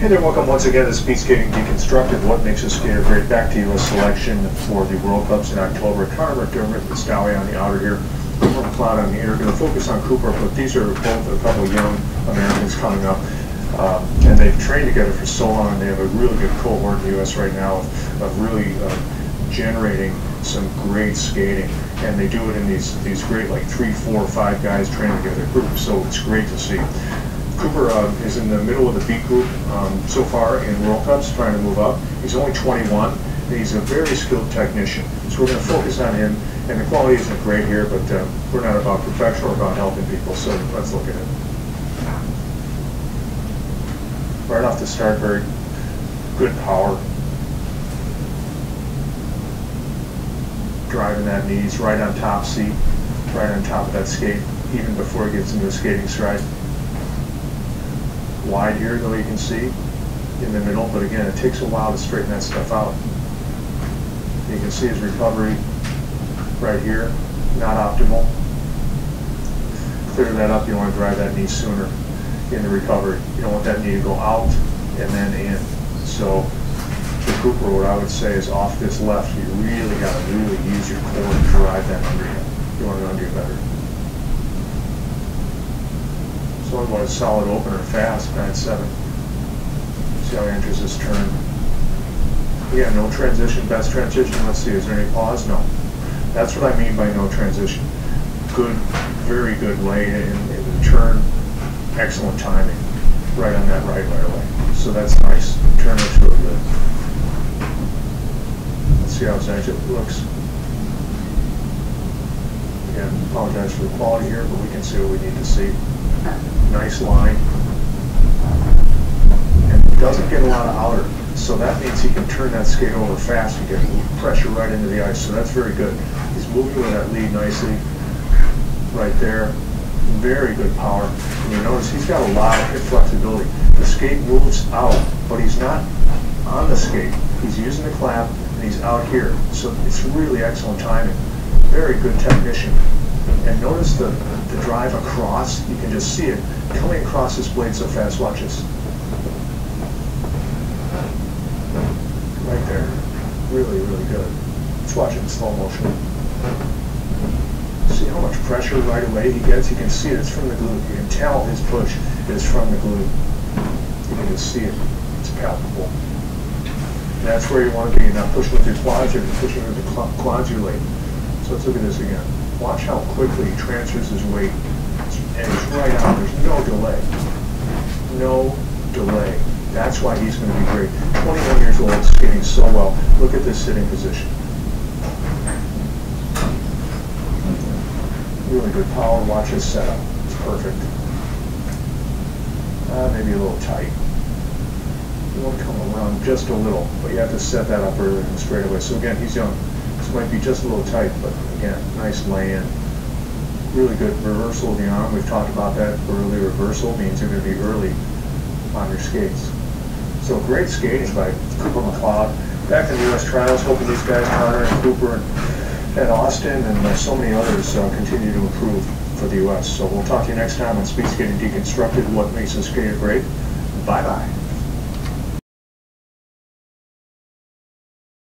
Hey there, welcome once again to Speed Skating Deconstructed. What makes a skater great? Back to U.S. selection for the World Cups in October. Conor McDermott-Mostowy on the outer here. Cooper McLeod on the inner. Going to focus on Cooper, but these are both a couple of young Americans coming up. Um, and they've trained together for so long. And they have a really good cohort in the U.S. right now of, of really uh, generating some great skating. And they do it in these, these great, like three, four, five guys training together groups. So it's great to see. Cooper uh, is in the middle of the B group um, so far in World Cups, trying to move up. He's only 21, he's a very skilled technician. So we're going to focus on him, and the quality isn't great here, but uh, we're not about perfection, we're about helping people, so let's look at it. Right off the start, very good power. Driving that knees right on top seat, right on top of that skate, even before he gets into the skating stride wide here, though you can see in the middle, but again, it takes a while to straighten that stuff out. You can see his recovery right here, not optimal. Clear that up, you want to drive that knee sooner in the recovery. You don't want that knee to go out and then in. So the Cooper, what I would say is off this left, you really got to really use your core to drive that under you. You want it under better. So want a solid opener fast, 9-7. See how he enters this turn. Yeah, no transition, best transition. Let's see, is there any pause? No. That's what I mean by no transition. Good, very good lay in, in the turn. Excellent timing. Right on that right right away. So that's nice. Turn looks really good. Let's see how his exit looks. Again, apologize for the quality here, but we can see what we need to see nice line. And doesn't get a lot of outer. So that means he can turn that skate over fast and get pressure right into the ice. So that's very good. He's moving with that lead nicely right there. Very good power. And you notice he's got a lot of hip flexibility. The skate moves out, but he's not on the skate. He's using the clap and he's out here. So it's really excellent timing. Very good technician. And notice the, the drive across, you can just see it coming across this blade so fast. Watch this. Right there. Really, really good. Let's watch it in slow motion. See how much pressure right away he gets? You can see it. It's from the glute. You can tell his push is from the glute. You can just see it. It's palpable. That's where you want to be. You're not pushing with your quads, you're pushing with the quads you're late. So let's look at this again. Watch how quickly he transfers his weight. And he's right on. There's no delay. No delay. That's why he's going to be great. 21 years old, skating so well. Look at this sitting position. Really good power. Watch his setup. It's perfect. Uh, maybe a little tight. You want to come around just a little, but you have to set that up early and straight away. So again, he's young might be just a little tight, but again, nice lay-in. Really good reversal of the arm. We've talked about that. Early reversal means you're going to be early on your skates. So great skating by Cooper McLeod. Back in the U.S. trials, hoping these guys, Conor and Cooper and, Austin and uh, so many others uh, continue to improve for the U.S. So we'll talk to you next time on Speed Skating Deconstructed, What Makes a Skater Great. Bye-bye.